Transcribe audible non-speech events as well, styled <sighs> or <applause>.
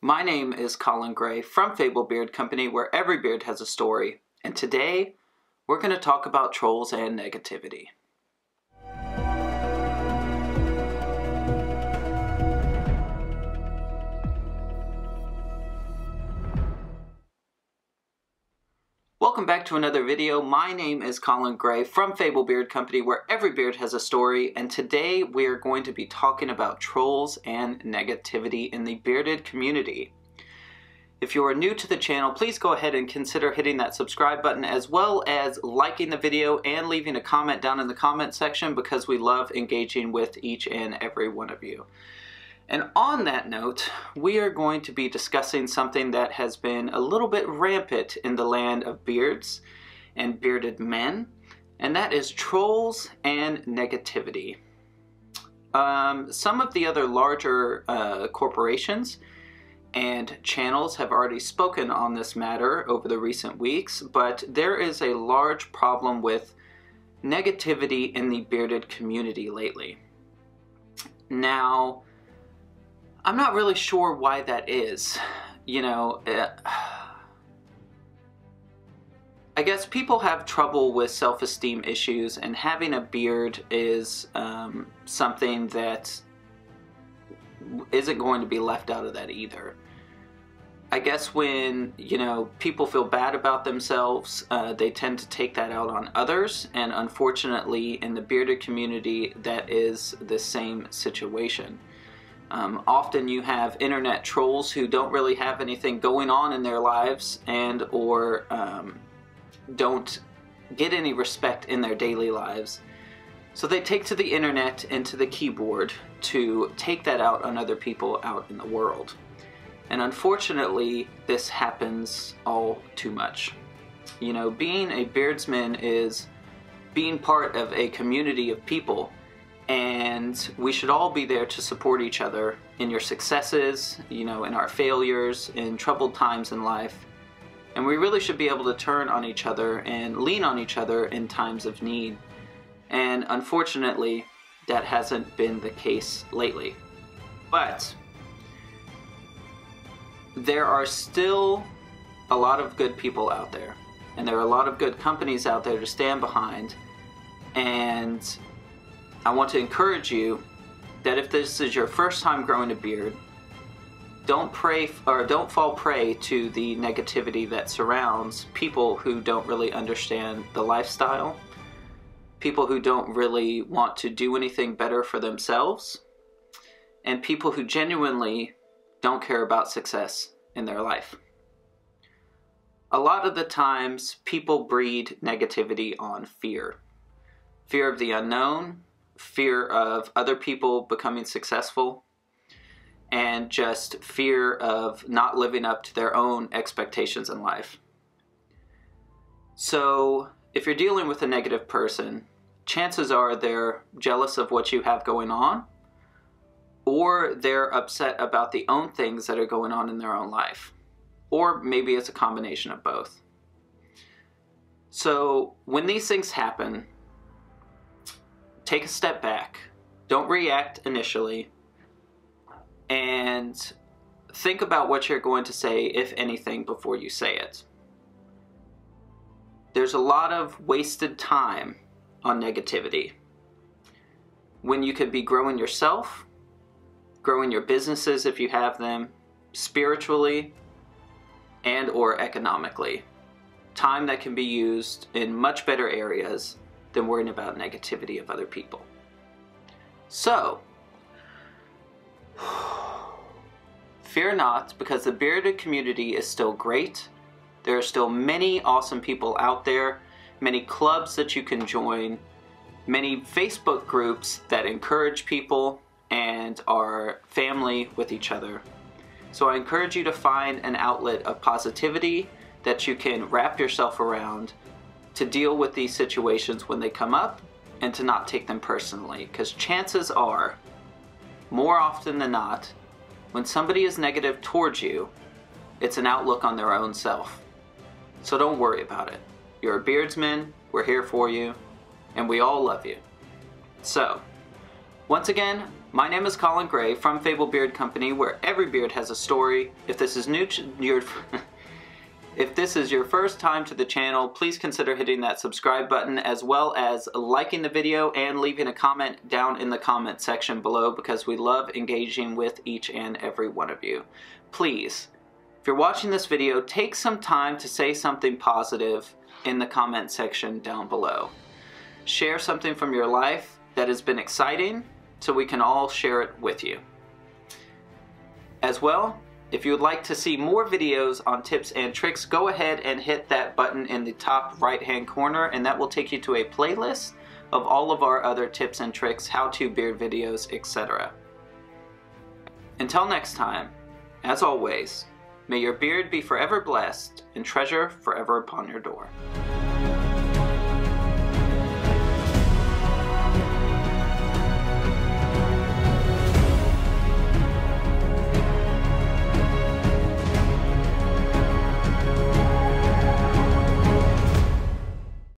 My name is Colin Gray from Fable Beard Company, where every beard has a story, and today we're going to talk about trolls and negativity. Welcome back to another video. My name is Colin Gray from Fable Beard Company where every beard has a story and today we are going to be talking about trolls and negativity in the bearded community. If you are new to the channel, please go ahead and consider hitting that subscribe button as well as liking the video and leaving a comment down in the comment section because we love engaging with each and every one of you. And on that note, we are going to be discussing something that has been a little bit rampant in the land of beards and bearded men, and that is trolls and negativity. Um, some of the other larger uh, corporations and channels have already spoken on this matter over the recent weeks, but there is a large problem with negativity in the bearded community lately. Now, I'm not really sure why that is. You know, uh, I guess people have trouble with self-esteem issues and having a beard is um, something that isn't going to be left out of that either. I guess when, you know, people feel bad about themselves, uh, they tend to take that out on others, and unfortunately in the bearded community that is the same situation. Um, often you have internet trolls who don't really have anything going on in their lives and or um, don't get any respect in their daily lives. So they take to the internet and to the keyboard to take that out on other people out in the world. And unfortunately, this happens all too much. You know, being a beardsman is being part of a community of people and we should all be there to support each other in your successes, you know, in our failures, in troubled times in life. And we really should be able to turn on each other and lean on each other in times of need. And unfortunately, that hasn't been the case lately. But there are still a lot of good people out there. And there are a lot of good companies out there to stand behind. And I want to encourage you that if this is your first time growing a beard, don't pray or don't fall prey to the negativity that surrounds people who don't really understand the lifestyle, people who don't really want to do anything better for themselves, and people who genuinely don't care about success in their life. A lot of the times, people breed negativity on fear. Fear of the unknown, fear of other people becoming successful and just fear of not living up to their own expectations in life. So, if you're dealing with a negative person, chances are they're jealous of what you have going on, or they're upset about the own things that are going on in their own life. Or maybe it's a combination of both. So, when these things happen, take a step back. Don't react initially. And think about what you're going to say, if anything, before you say it. There's a lot of wasted time on negativity. When you could be growing yourself, growing your businesses if you have them, spiritually, and or economically. Time that can be used in much better areas than worrying about negativity of other people. So, <sighs> fear not, because the bearded community is still great. There are still many awesome people out there, many clubs that you can join, many Facebook groups that encourage people and are family with each other. So I encourage you to find an outlet of positivity that you can wrap yourself around to deal with these situations when they come up and to not take them personally. Because chances are, more often than not, when somebody is negative towards you, it's an outlook on their own self. So don't worry about it. You're a beardsman, we're here for you, and we all love you. So, once again, My name is Colin Gray from Fable Beard Company, where every beard has a story. If this is new to your <laughs> If this is your first time to the channel, please consider hitting that subscribe button as well as liking the video and leaving a comment down in the comment section below because we love engaging with each and every one of you. Please, if you're watching this video, take some time to say something positive in the comment section down below. Share something from your life that has been exciting so we can all share it with you. As well, if you would like to see more videos on tips and tricks, go ahead and hit that button in the top right hand corner and that will take you to a playlist of all of our other tips and tricks, how-to beard videos, etc. Until next time, as always, may your beard be forever blessed and treasure forever upon your door.